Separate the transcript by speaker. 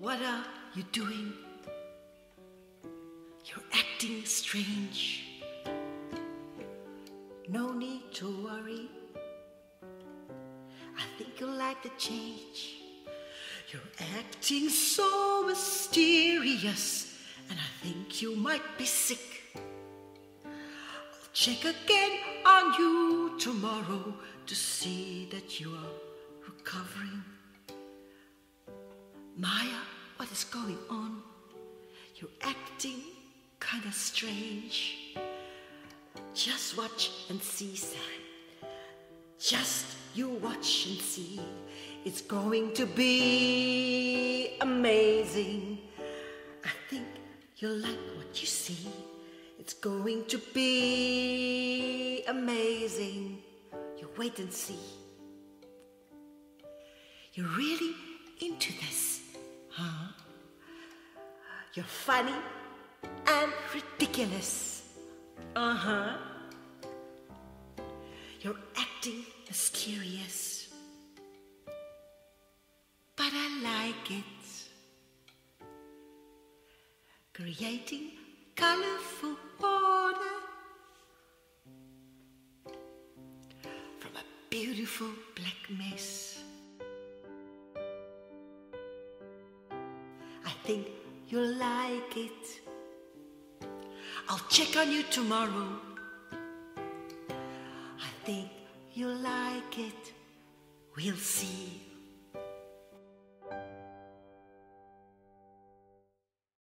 Speaker 1: What are you doing? You're acting strange. No need to worry. I think you'll like the change. You're acting so mysterious, and I think you might be sick. I'll check again on you tomorrow to see that you are recovering. Maya, what is going on? You're acting kind of strange. Just watch and see, Sam. Just you watch and see. It's going to be amazing. I think you'll like what you see. It's going to be amazing. You wait and see. You're really into this, huh? You're funny and ridiculous. Uh huh. You're acting mysterious. But I like it. Creating colorful order from a beautiful black mess. I think you'll like it. I'll check on you tomorrow. I think you'll like it. We'll see.